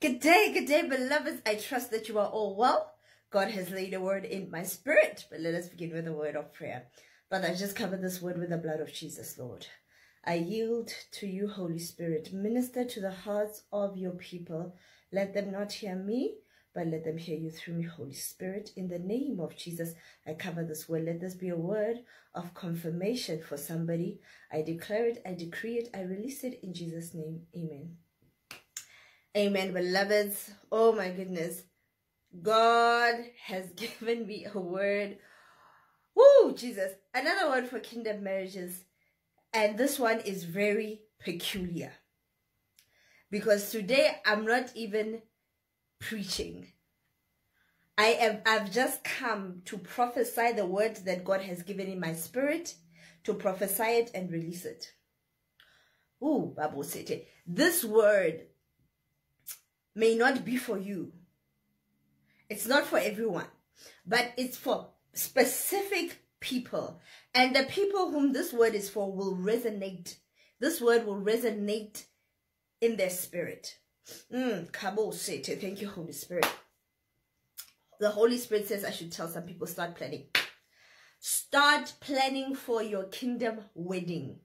Good day, good day, beloveds. I trust that you are all well. God has laid a word in my spirit. But let us begin with a word of prayer. Father, I just cover this word with the blood of Jesus, Lord. I yield to you, Holy Spirit. Minister to the hearts of your people. Let them not hear me, but let them hear you through me, Holy Spirit. In the name of Jesus, I cover this word. Let this be a word of confirmation for somebody. I declare it, I decree it, I release it in Jesus' name. Amen. Amen, beloveds. Oh my goodness. God has given me a word. Woo, Jesus. Another word for kingdom marriages. And this one is very peculiar. Because today I'm not even preaching. I am I've just come to prophesy the word that God has given in my spirit, to prophesy it and release it. Ooh, Babu City. This word may not be for you. It's not for everyone, but it's for specific people. And the people whom this word is for will resonate. This word will resonate in their spirit. Mm. Thank you, Holy Spirit. The Holy Spirit says I should tell some people start planning. Start planning for your kingdom wedding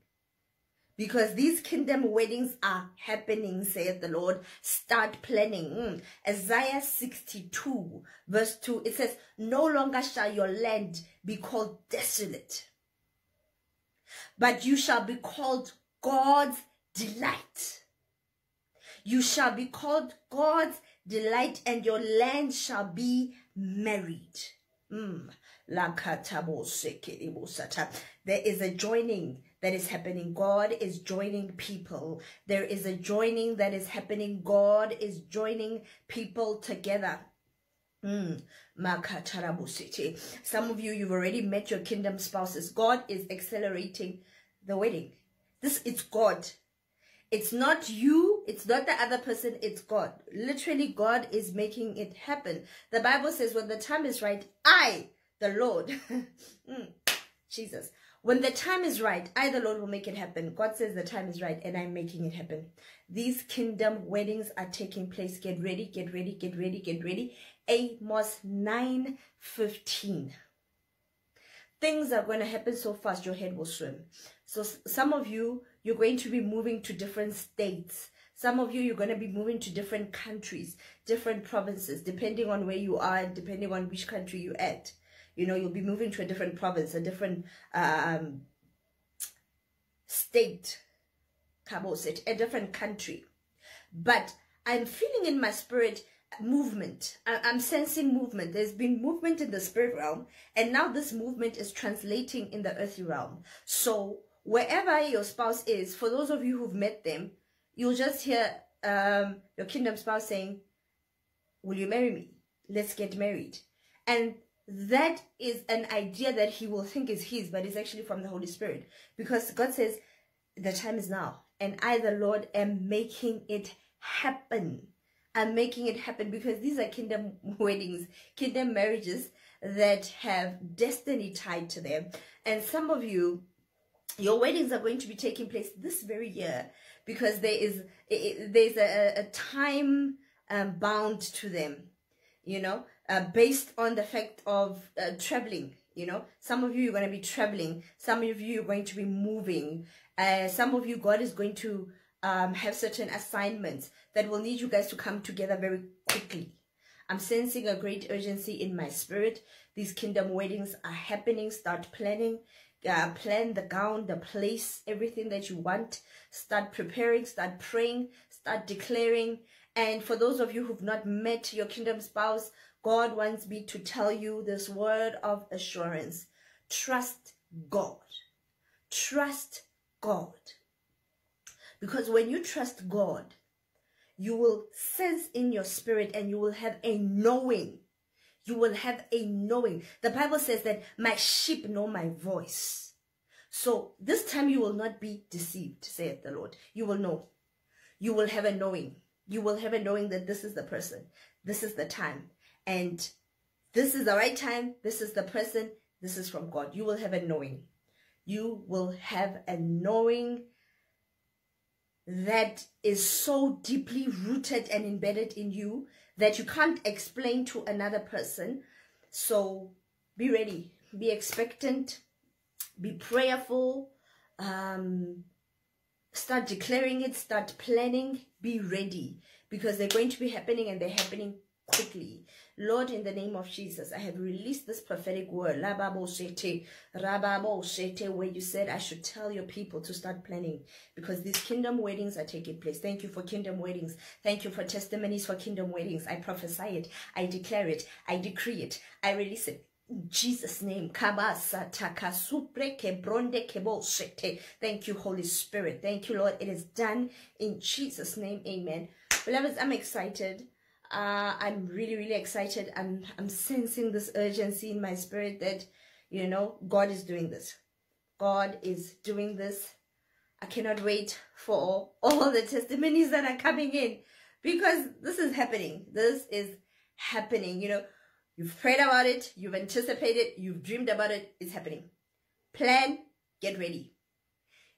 because these kingdom weddings are happening, saith the Lord. Start planning. Mm. Isaiah 62, verse 2, it says, No longer shall your land be called desolate, but you shall be called God's delight. You shall be called God's delight, and your land shall be married. Mm. There is a joining that is happening. God is joining people. There is a joining that is happening. God is joining people together. Mm. Some of you, you've already met your kingdom spouses. God is accelerating the wedding. This, is God. It's not you. It's not the other person. It's God. Literally, God is making it happen. The Bible says when the time is right, I, the Lord, mm, Jesus, when the time is right, I, the Lord, will make it happen. God says the time is right, and I'm making it happen. These kingdom weddings are taking place. Get ready, get ready, get ready, get ready. Amos 9 15. Things are going to happen so fast, your head will swim. So, some of you, you're going to be moving to different states. Some of you, you're going to be moving to different countries, different provinces, depending on where you are and depending on which country you're at. You know, you'll be moving to a different province, a different um, state, Cabo City, a different country. But I'm feeling in my spirit movement. I'm sensing movement. There's been movement in the spirit realm, and now this movement is translating in the earthly realm. So wherever your spouse is, for those of you who've met them, you'll just hear um, your kingdom spouse saying, will you marry me? Let's get married. And that is an idea that he will think is his, but it's actually from the Holy Spirit. Because God says, the time is now. And I, the Lord, am making it happen. I'm making it happen because these are kingdom weddings, kingdom marriages that have destiny tied to them. And some of you, your weddings are going to be taking place this very year because there is there's a, a time um, bound to them, you know uh, based on the fact of uh, traveling. You know, some of you are going to be traveling. Some of you are going to be moving. Uh, some of you, God is going to um, have certain assignments that will need you guys to come together very quickly. I'm sensing a great urgency in my spirit. These kingdom weddings are happening. Start planning. Uh, plan the gown, the place, everything that you want. Start preparing, start praying, start declaring. And for those of you who've not met your kingdom spouse, God wants me to tell you this word of assurance. Trust God. Trust God. Because when you trust God, you will sense in your spirit and you will have a knowing. You will have a knowing. The Bible says that my sheep know my voice. So this time you will not be deceived, saith the Lord. You will know. You will have a knowing. You will have a knowing that this is the person. This is the time and this is the right time. This is the person. This is from God. You will have a knowing. You will have a knowing that is so deeply rooted and embedded in you that you can't explain to another person. So be ready, be expectant, be prayerful, um, start declaring it, start planning, be ready. Because they're going to be happening and they're happening quickly. Lord, in the name of Jesus, I have released this prophetic word, where you said I should tell your people to start planning because these kingdom weddings are taking place. Thank you for kingdom weddings. Thank you for testimonies for kingdom weddings. I prophesy it. I declare it. I decree it. I release it. In Jesus' name. Thank you, Holy Spirit. Thank you, Lord. It is done in Jesus' name. Amen. Beloveds, I'm excited uh, I'm really, really excited. I'm, I'm sensing this urgency in my spirit that, you know, God is doing this. God is doing this. I cannot wait for all the testimonies that are coming in because this is happening. This is happening. You know, you've prayed about it, you've anticipated, you've dreamed about it, it's happening. Plan, get ready.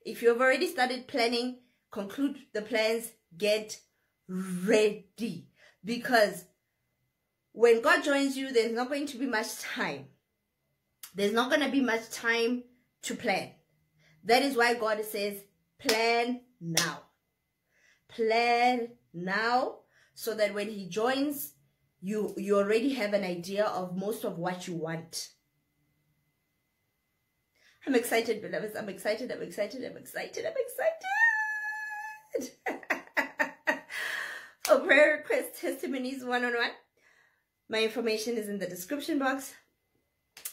If you've already started planning, conclude the plans, get ready because when God joins you, there's not going to be much time. There's not going to be much time to plan. That is why God says, plan now. Plan now so that when he joins, you, you already have an idea of most of what you want. I'm excited, beloveds. I'm excited. I'm excited. I'm excited. I'm excited. for prayer request testimonies one-on-one. My information is in the description box.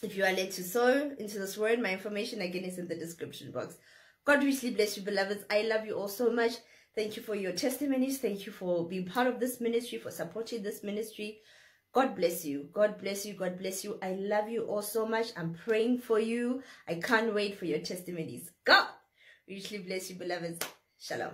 If you are led to sow into this word, my information again is in the description box. God richly bless you, beloveds. I love you all so much. Thank you for your testimonies. Thank you for being part of this ministry, for supporting this ministry. God bless you. God bless you. God bless you. I love you all so much. I'm praying for you. I can't wait for your testimonies. God richly bless you, beloveds. Shalom.